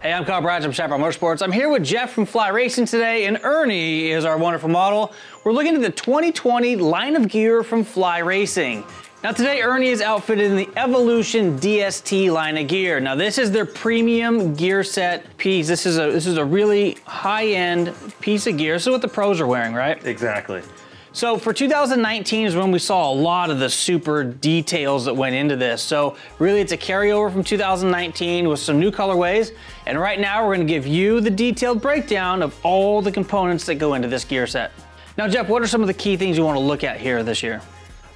Hey, I'm Kyle Bradge from Chaparral Motorsports. I'm here with Jeff from Fly Racing today, and Ernie is our wonderful model. We're looking at the 2020 line of gear from Fly Racing. Now today, Ernie is outfitted in the Evolution DST line of gear. Now this is their premium gear set piece. This is a this is a really high-end piece of gear. This is what the pros are wearing, right? Exactly. So for 2019 is when we saw a lot of the super details that went into this. So really it's a carryover from 2019 with some new colorways. And right now we're gonna give you the detailed breakdown of all the components that go into this gear set. Now Jeff, what are some of the key things you wanna look at here this year?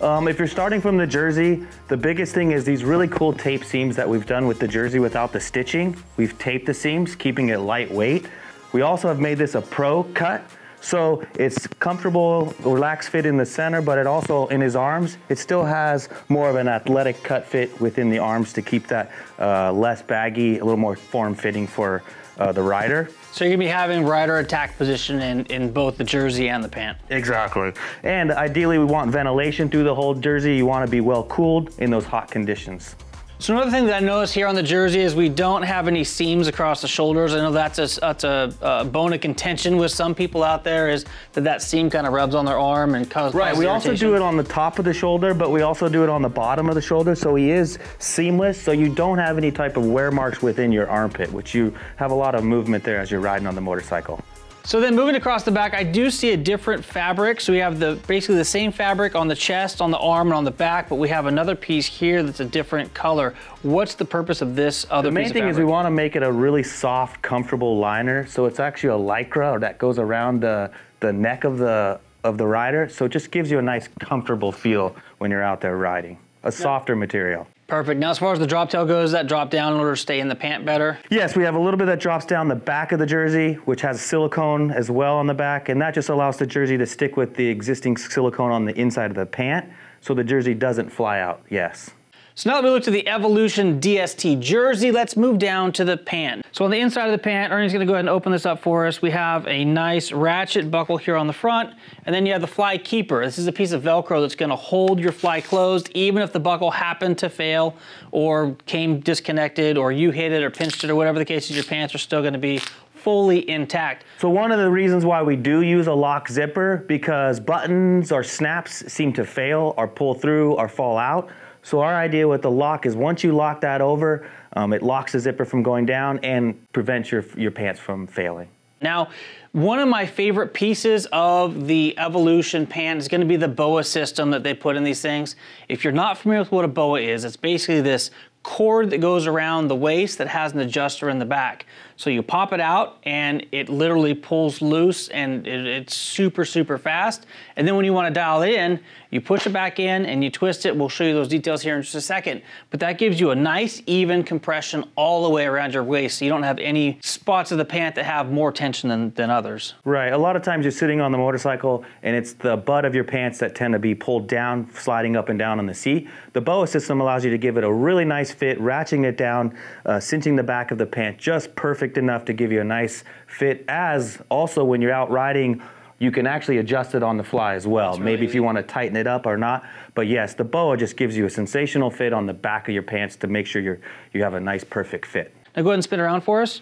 Um, if you're starting from the jersey, the biggest thing is these really cool tape seams that we've done with the jersey without the stitching. We've taped the seams, keeping it lightweight. We also have made this a pro cut, so it's comfortable, relaxed fit in the center, but it also, in his arms, it still has more of an athletic cut fit within the arms to keep that uh, less baggy, a little more form-fitting for uh, the rider. So you're gonna be having rider attack position in, in both the jersey and the pant. Exactly. And ideally we want ventilation through the whole jersey. You wanna be well cooled in those hot conditions. So another thing that I noticed here on the jersey is we don't have any seams across the shoulders. I know that's a, that's a, a bone of contention with some people out there is that that seam kind of rubs on their arm and causes Right, we irritation. also do it on the top of the shoulder, but we also do it on the bottom of the shoulder, so he is seamless, so you don't have any type of wear marks within your armpit, which you have a lot of movement there as you're riding on the motorcycle. So then moving across the back, I do see a different fabric. So we have the basically the same fabric on the chest, on the arm, and on the back, but we have another piece here that's a different color. What's the purpose of this other The main thing is we want to make it a really soft, comfortable liner, so it's actually a lycra that goes around the, the neck of the, of the rider, so it just gives you a nice, comfortable feel when you're out there riding. A softer material. Perfect. Now as far as the drop tail goes, that drop down in order to stay in the pant better. Yes, we have a little bit that drops down the back of the jersey, which has silicone as well on the back, and that just allows the jersey to stick with the existing silicone on the inside of the pant, so the jersey doesn't fly out, yes. So now that we look to the Evolution DST jersey, let's move down to the pant. So on the inside of the pant, Ernie's gonna go ahead and open this up for us. We have a nice ratchet buckle here on the front, and then you have the fly keeper. This is a piece of Velcro that's gonna hold your fly closed, even if the buckle happened to fail or came disconnected or you hit it or pinched it or whatever the case is, your pants are still gonna be fully intact. So one of the reasons why we do use a lock zipper, because buttons or snaps seem to fail or pull through or fall out. So our idea with the lock is once you lock that over, um, it locks the zipper from going down and prevents your, your pants from failing. Now, one of my favorite pieces of the Evolution pan is gonna be the BOA system that they put in these things. If you're not familiar with what a BOA is, it's basically this cord that goes around the waist that has an adjuster in the back. So you pop it out and it literally pulls loose and it, it's super, super fast. And then when you wanna dial it in, you push it back in and you twist it. We'll show you those details here in just a second. But that gives you a nice even compression all the way around your waist so you don't have any spots of the pant that have more tension than, than others. Right. A lot of times you're sitting on the motorcycle and it's the butt of your pants that tend to be pulled down, sliding up and down on the seat. The BOA system allows you to give it a really nice fit, ratcheting it down, uh, cinching the back of the pant just perfect enough to give you a nice fit. As also when you're out riding, you can actually adjust it on the fly as well. Maybe if you want to tighten it up or not. But yes, the BOA just gives you a sensational fit on the back of your pants to make sure you're, you have a nice perfect fit. Now go ahead and spin around for us.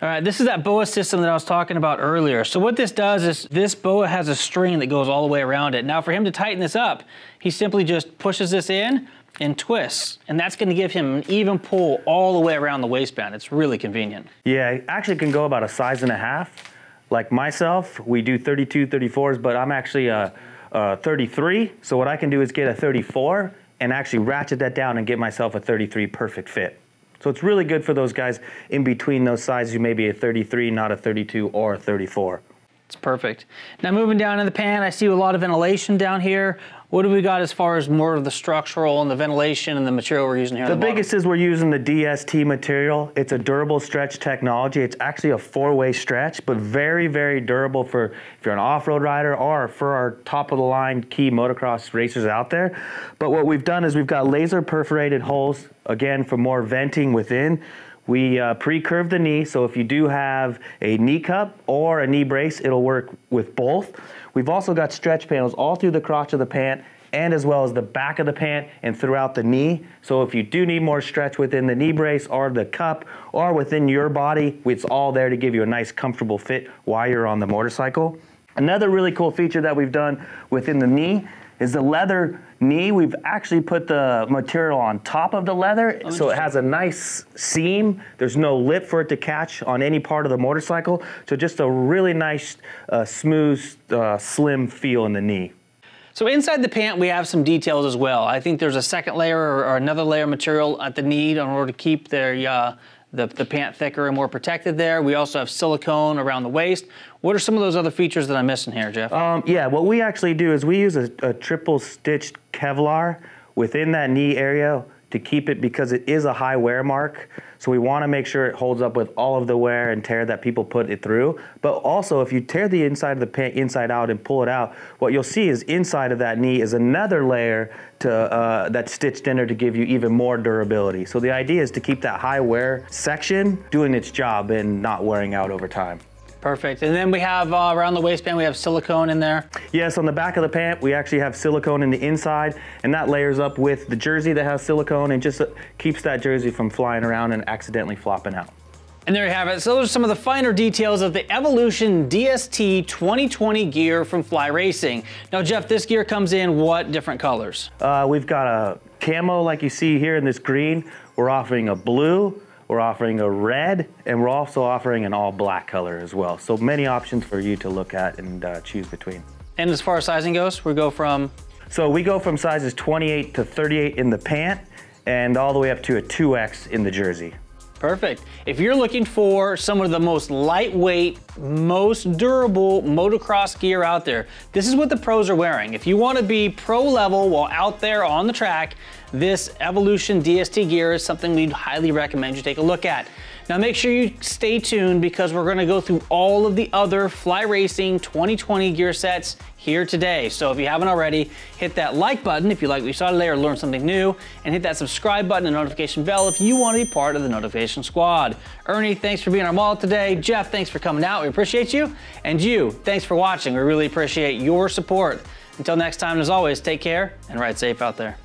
All right, this is that BOA system that I was talking about earlier. So what this does is this BOA has a string that goes all the way around it. Now for him to tighten this up, he simply just pushes this in and twists, and that's gonna give him an even pull all the way around the waistband. It's really convenient. Yeah, it actually can go about a size and a half. Like myself, we do 32, 34s, but I'm actually a, a 33. So what I can do is get a 34 and actually ratchet that down and get myself a 33 perfect fit. So it's really good for those guys in between those sizes who may be a 33, not a 32 or a 34. It's perfect. Now moving down in the pan, I see a lot of ventilation down here. What do we got as far as more of the structural and the ventilation and the material we're using here? The bottom? biggest is we're using the DST material. It's a durable stretch technology. It's actually a four-way stretch, but very, very durable for if you're an off-road rider or for our top-of-the-line key motocross racers out there. But what we've done is we've got laser perforated holes, again, for more venting within. We uh, pre-curve the knee, so if you do have a knee cup or a knee brace, it'll work with both. We've also got stretch panels all through the crotch of the pant and as well as the back of the pant and throughout the knee. So if you do need more stretch within the knee brace or the cup or within your body, it's all there to give you a nice comfortable fit while you're on the motorcycle. Another really cool feature that we've done within the knee is the leather knee. We've actually put the material on top of the leather, oh, so it has a nice seam. There's no lip for it to catch on any part of the motorcycle. So just a really nice, uh, smooth, uh, slim feel in the knee. So inside the pant, we have some details as well. I think there's a second layer or, or another layer of material at the knee in order to keep their uh, the, the pant thicker and more protected there. We also have silicone around the waist. What are some of those other features that I'm missing here, Jeff? Um, yeah, what we actually do is we use a, a triple stitched Kevlar within that knee area to keep it because it is a high wear mark. So we want to make sure it holds up with all of the wear and tear that people put it through. But also, if you tear the inside of the pant inside out and pull it out, what you'll see is inside of that knee is another layer to uh, that's stitched in there to give you even more durability. So the idea is to keep that high wear section doing its job and not wearing out over time. Perfect. And then we have uh, around the waistband, we have silicone in there. Yes, on the back of the pant, we actually have silicone in the inside, and that layers up with the jersey that has silicone and just uh, keeps that jersey from flying around and accidentally flopping out. And there you have it. So those are some of the finer details of the Evolution DST 2020 gear from Fly Racing. Now, Jeff, this gear comes in what different colors? Uh, we've got a camo like you see here in this green. We're offering a blue, we're offering a red, and we're also offering an all black color as well. So many options for you to look at and uh, choose between. And as far as sizing goes, we go from? So we go from sizes 28 to 38 in the pant and all the way up to a 2X in the jersey. Perfect. If you're looking for some of the most lightweight, most durable motocross gear out there, this is what the pros are wearing. If you want to be pro level while out there on the track, this Evolution DST gear is something we'd highly recommend you take a look at. Now make sure you stay tuned because we're gonna go through all of the other Fly Racing 2020 gear sets here today. So if you haven't already, hit that like button if you like what you saw today or learned something new, and hit that subscribe button and notification bell if you wanna be part of the notification squad. Ernie, thanks for being our model today. Jeff, thanks for coming out. We appreciate you. And you, thanks for watching. We really appreciate your support. Until next time, as always, take care and ride safe out there.